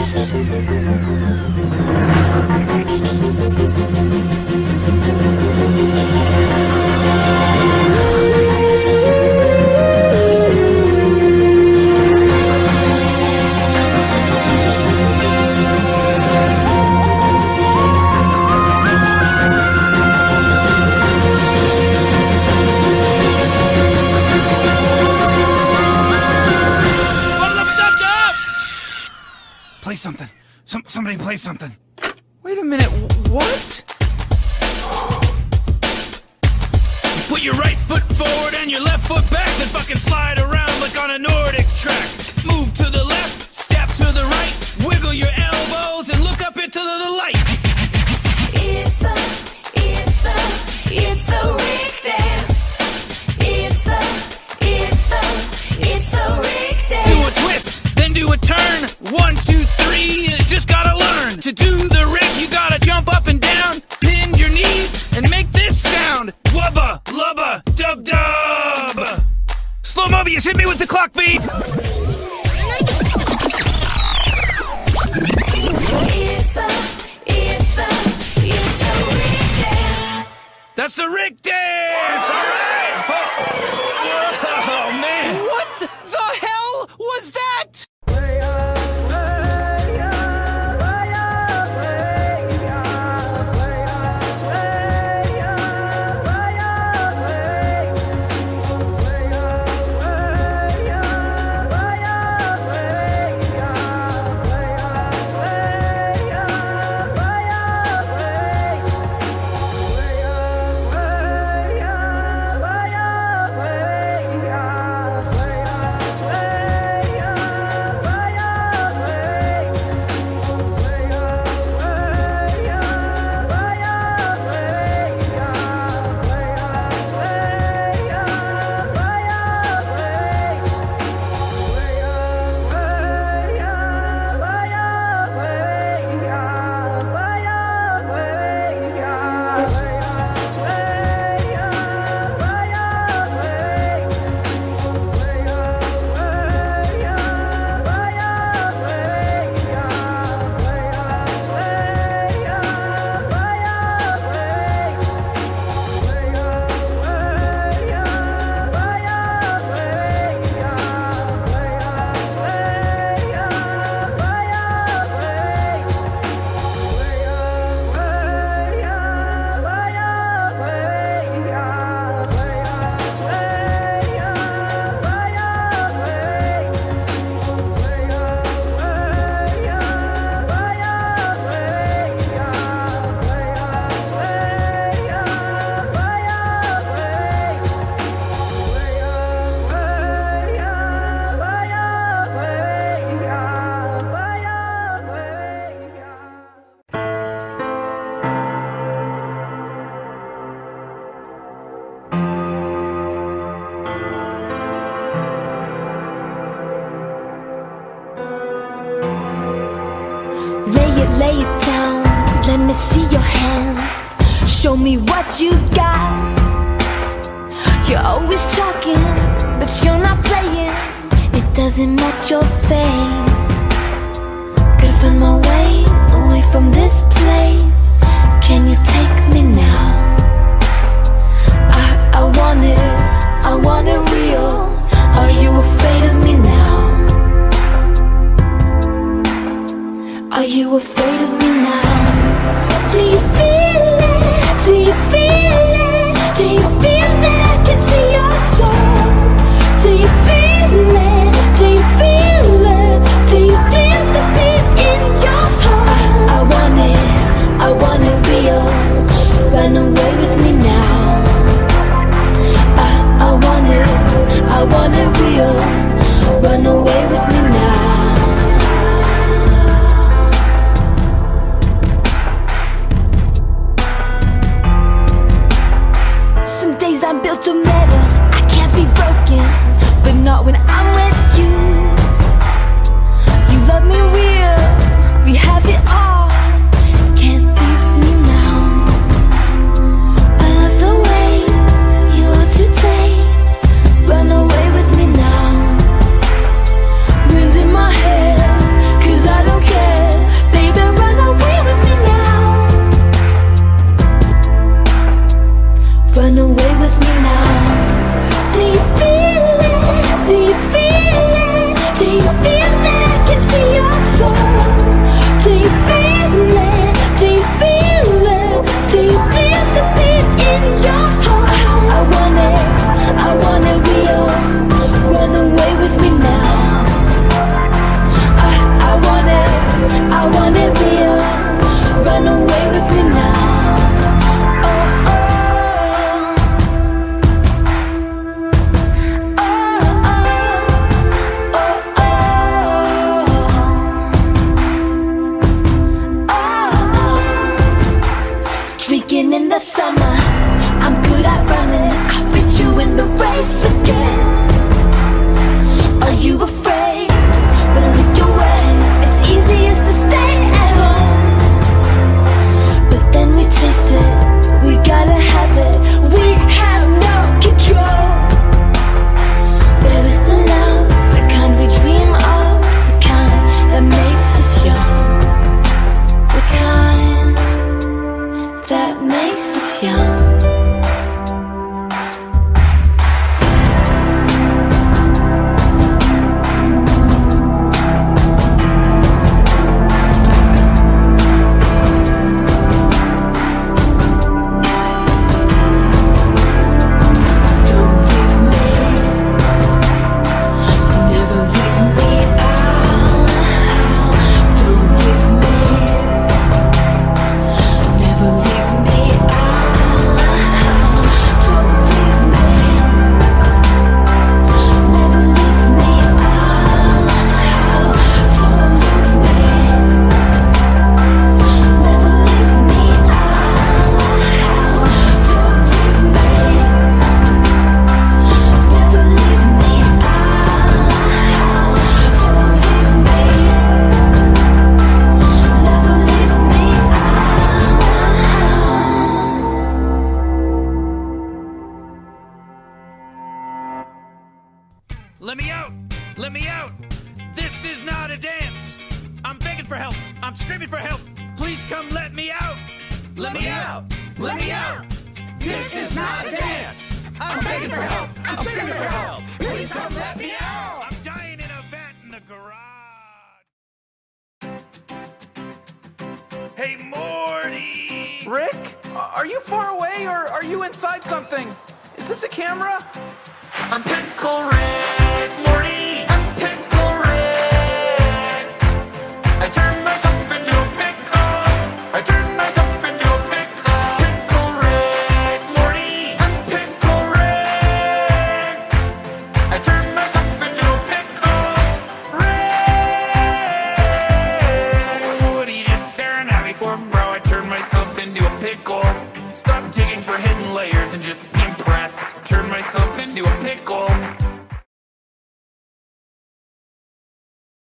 Música Play something. Some, somebody play something. Wait a minute. What? You put your right foot forward and your left foot back, then fucking slide around like on a Nordic track. Move to the left, step to the right, wiggle your elbows It's it's it's That's the Rick dance. Let me see your hand. Show me what you got. You're always talking, but you're not playing. It doesn't match your face. Gotta find my way away from this place. Let me out! Let me out! This is not a dance! I'm begging for help! I'm screaming for help! Please come let me out! Let, let me out. out! Let me out! This is not a dance! I'm, begging for help! I'm, I'm screaming for help! Please come let me out! I'm dying in a vat in the garage! Hey, Morty! Rick, are you far away or are you inside something? Is this a camera? I'm Pickle Rick,